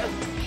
啊！